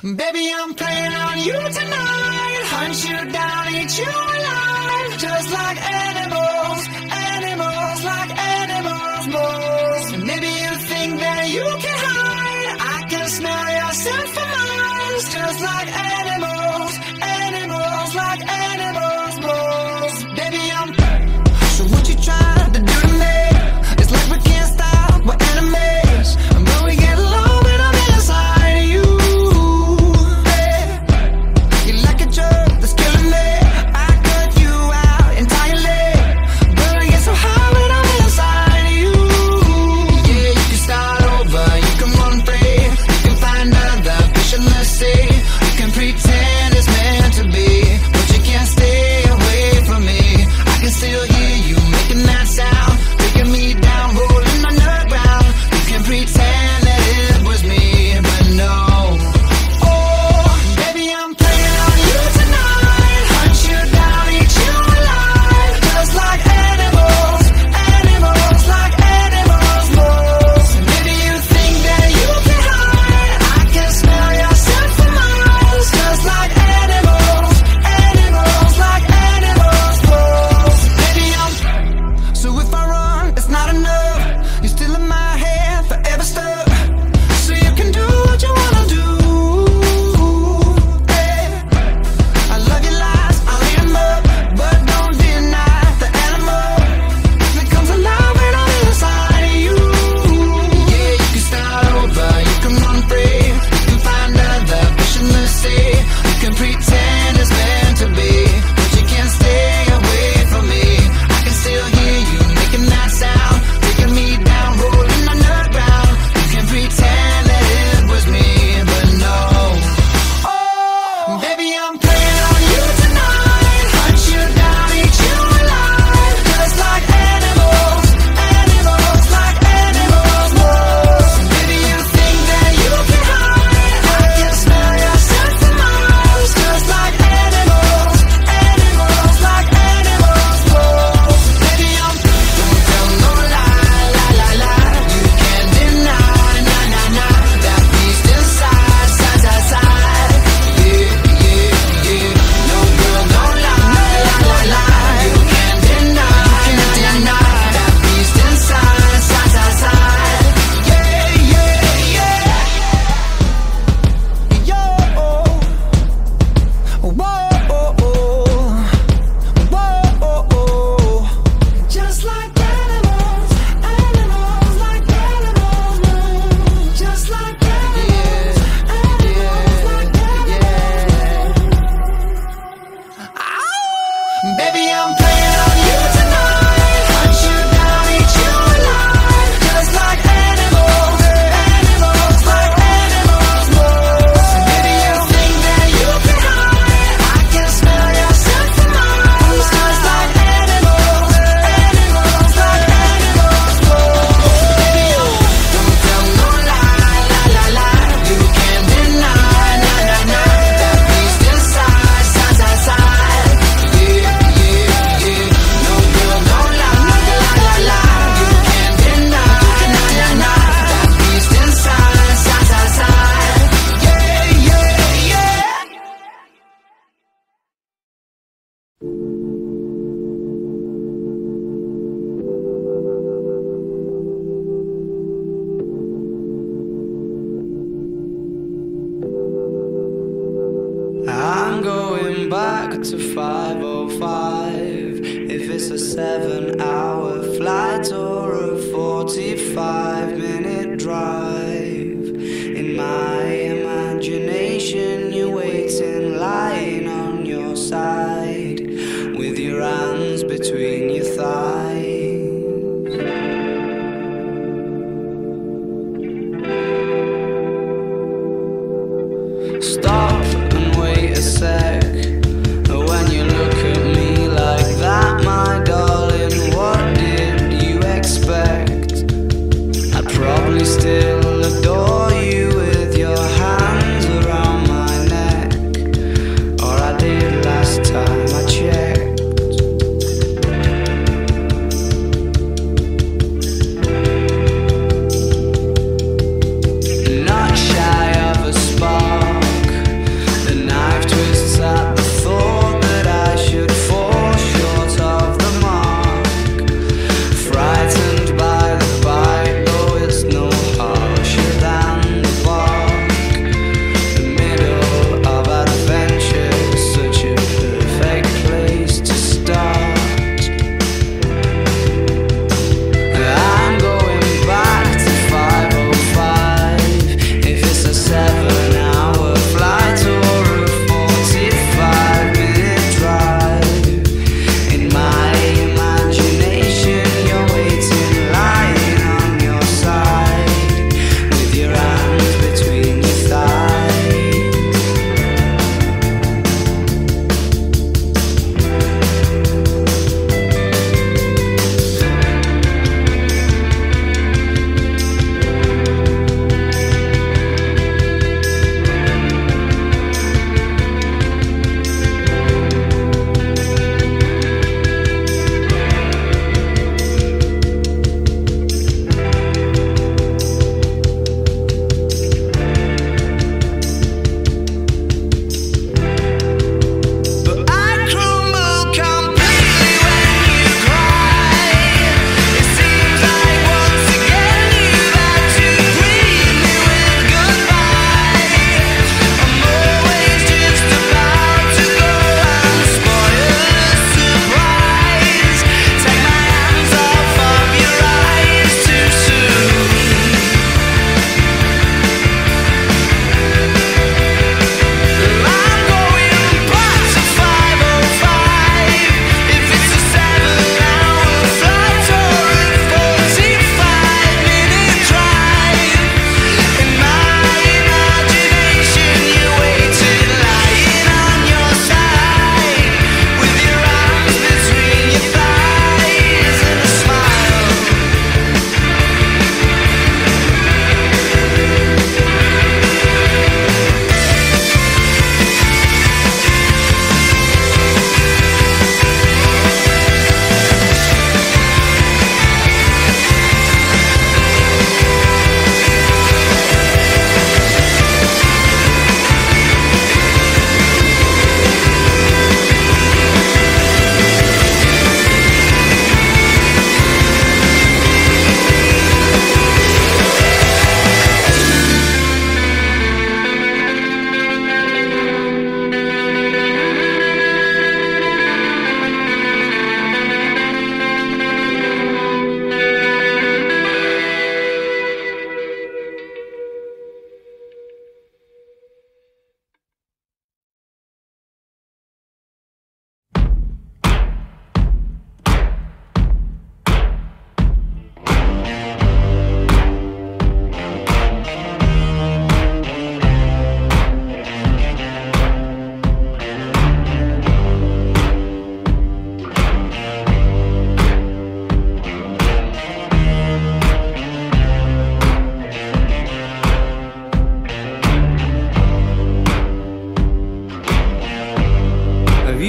Baby, I'm playing on you tonight. Hunt you down, eat you alive. Just like animals, animals, like animals, most. Maybe you think that you can hide. I can smell your scent for miles. Just like animals.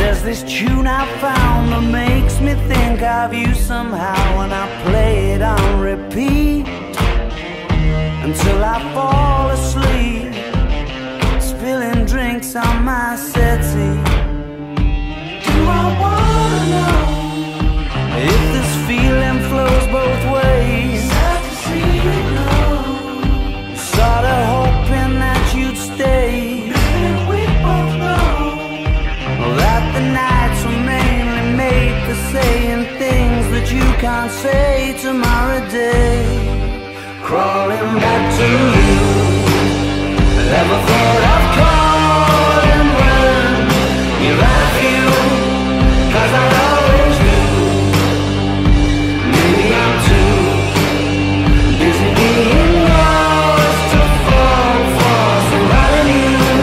There's this tune I found that makes me think of you somehow And I play it on repeat Until I fall asleep Spilling drinks on my settee. Do I wanna know If this feeling flows both ways tomorrow day. Crawling back to you. Ever thought of calling when you're out of you? Cause I always do. Maybe I'm too busy being lost to fall for somebody new.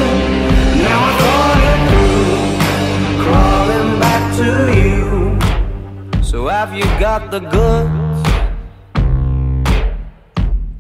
Now I thought it through crawling back to you. So have you got the goods?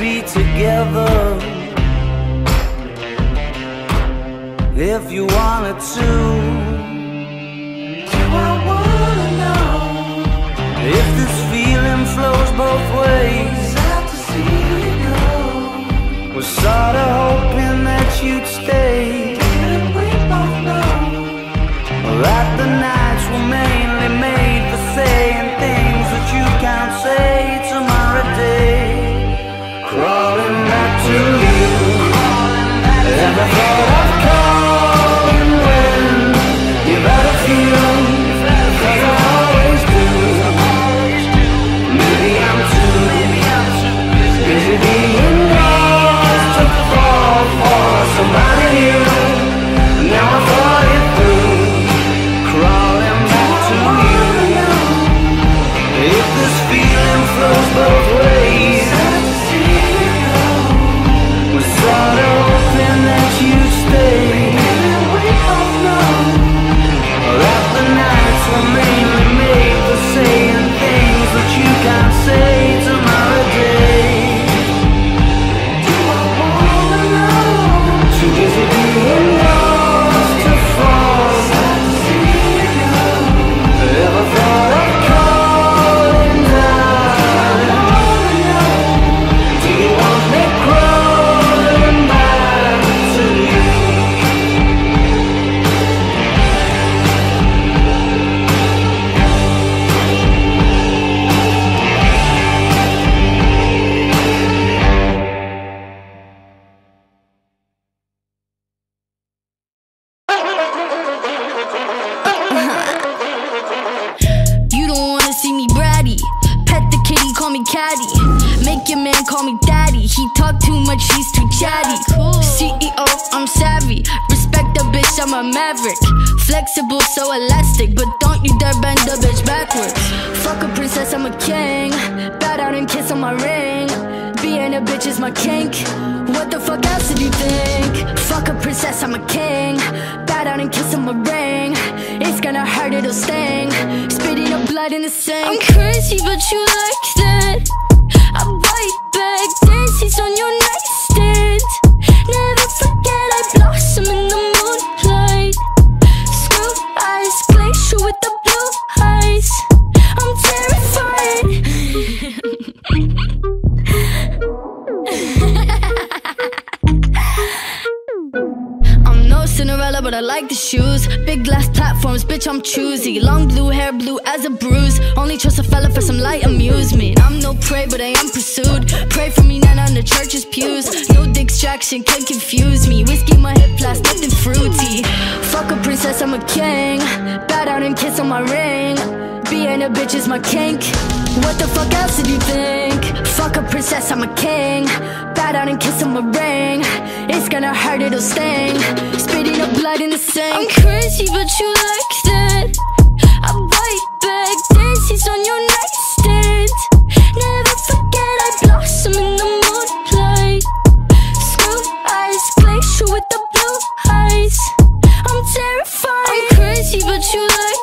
But we could be together if you wanted to. Do I wanna know if this feeling flows both ways? Sad to see you go. Was sorta hoping that you'd stay. Didn't we both know that the nights No distraction can confuse me. Whiskey my hip flask, nothing fruity. Fuck a princess, I'm a king. Bow down and kiss on my ring. Being a bitch is my kink. What the fuck else did you think? Fuck a princess, I'm a king. Bow down and kiss on my ring. It's gonna hurt, it'll sting. Spitting up blood in the sink. I'm crazy, but you like that. I bite back, dances on your nightstand. But you like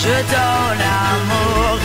je donne l'amour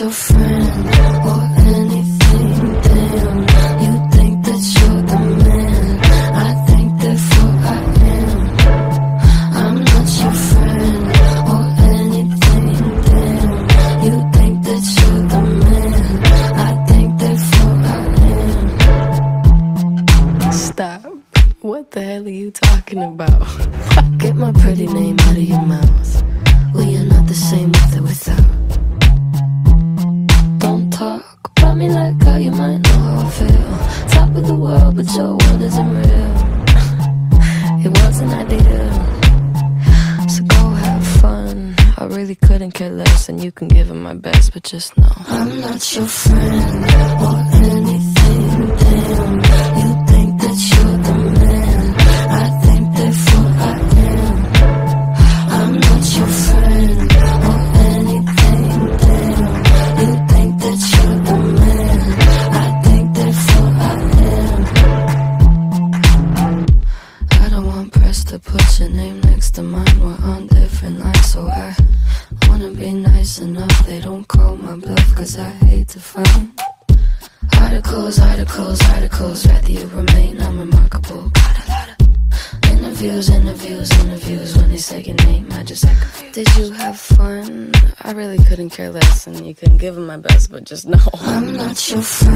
your friend or anything. Damn, you think that you're the man. I think therefore I am. I'm not your friend or anything. Damn, you think that you're the man. I think therefore I am. Stop. What the hell are you talking about? Get my pretty name out of your mouth. We are not the same with or without. Tell me like how you might know how I feel. Top of the world, but your world isn't real. It wasn't ideal So go have fun. I really couldn't care less And you can give it my best, but just know I'm not your friend. Or anything, damn. just no. I'm not your friend.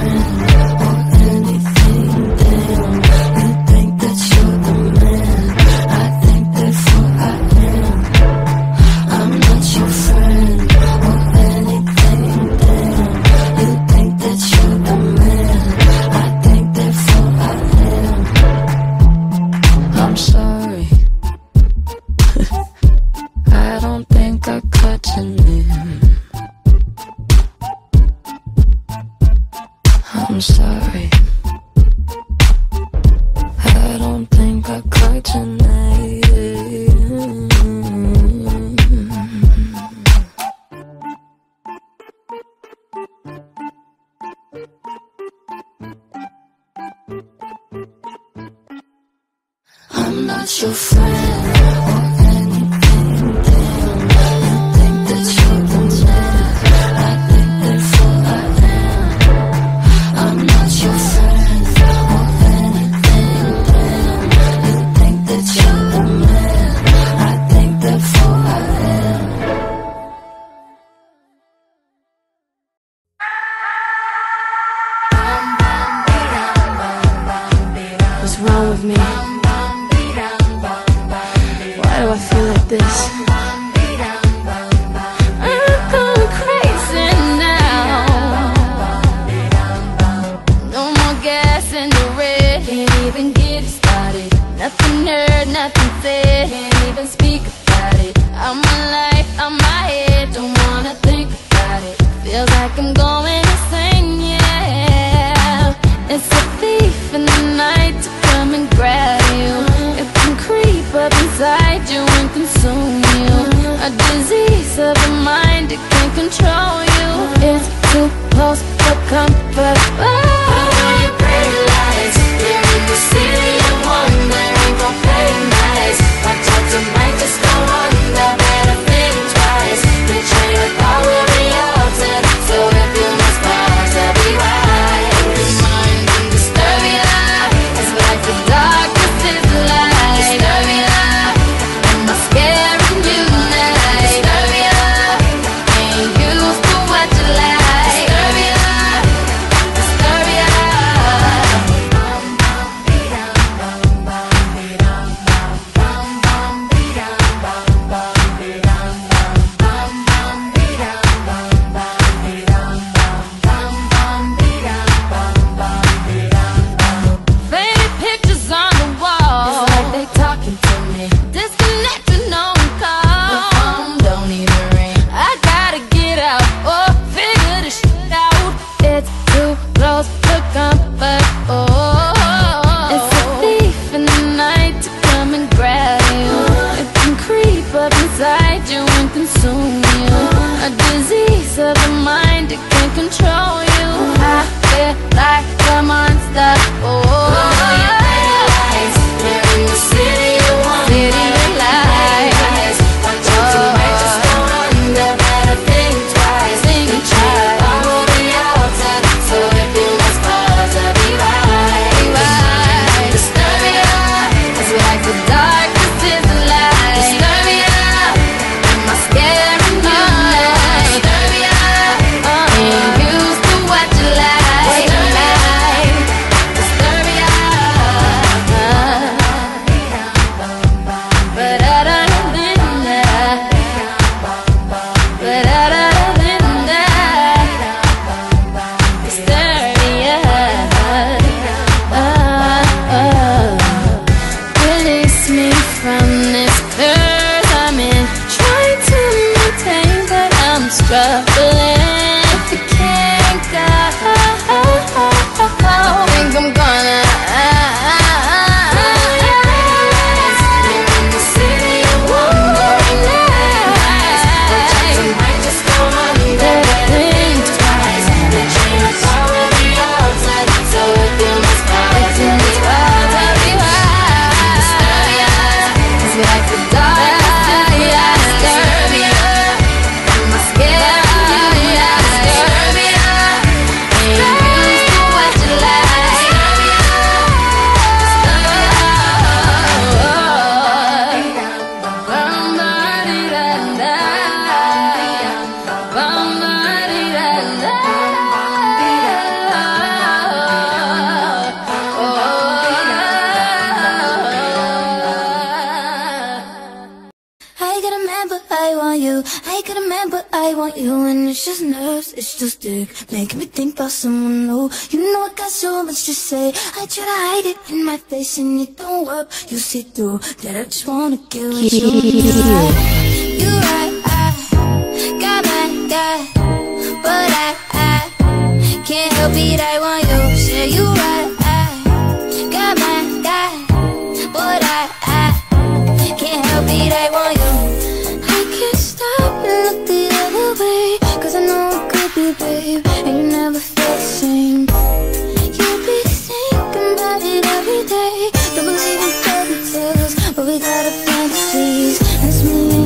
not your friend words to say. I try to hide it in my face and it don't work. You see through that I just wanna kill you You're right, you right. I got my guy But I, I can't help it. I want you. Say you right. I got my guy But I, I can't help it. I want you. But we got our fantasies. And it's me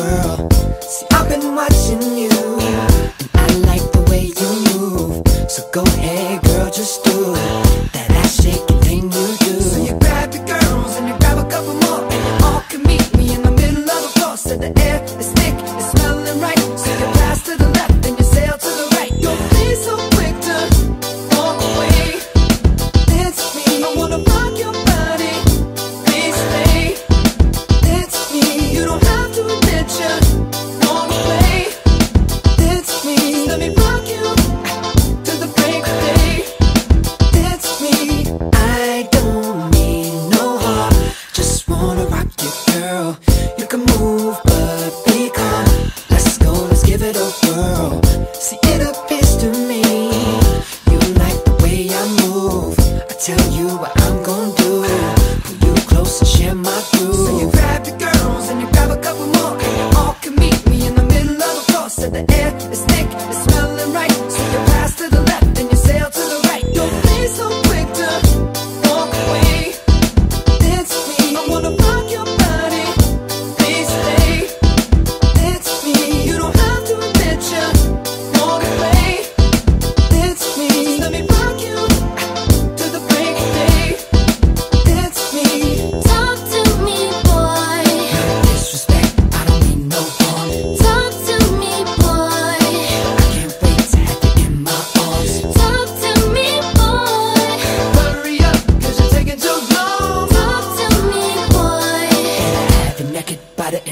world. See, I've been watching you.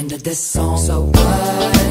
end of this song. So what?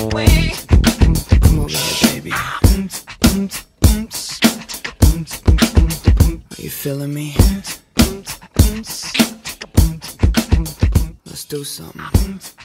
Come on, baby. Are you feeling me? Let's do something.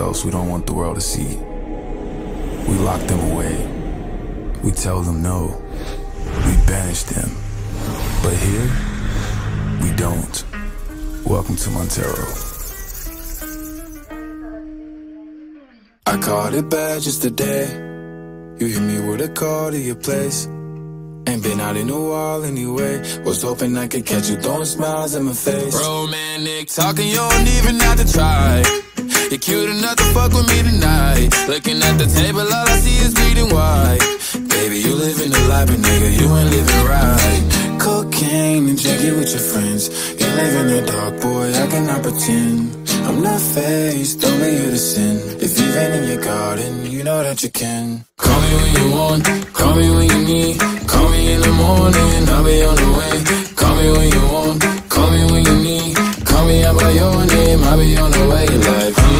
ourselves we don't want the world to see. We lock them away. We tell them no. We banish them. But here, we don't. Welcome to Montero. I called it bad just today. You hear me with a call to your place. Ain't been out in a while anyway. Was hoping I could catch you throwing smiles in my face. Romantic talking, you don't even have to try. You're cute enough to fuck with me tonight. Looking at the table, all I see is bleeding white. Baby, you living the life, but nigga, you ain't living right. Cocaine and drinking with your friends. You live in the dark, boy, I cannot pretend. I'm not faced, only you to sin. If you've been in your garden, you know that you can. Call me when you want, call me when you need. Call me in the morning, I'll be on the way. Call me when you want, call me when you need. Call me out by your name, I'll be on the way. Like,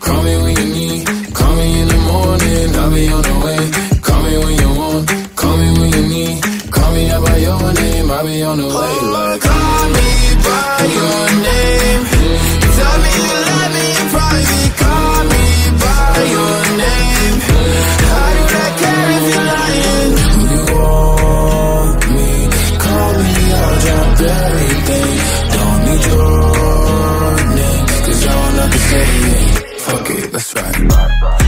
I'll on the way. Call me when you want, call me when you need. Call me out by your name, I'll be on the way. Like, call me by your name. Tell me you love me in private. Call me by your name. How do I care if you're lying? When you want me, call me, I'll drop everything. Don't need your name, cause I don't have to. Fuck it, let's ride.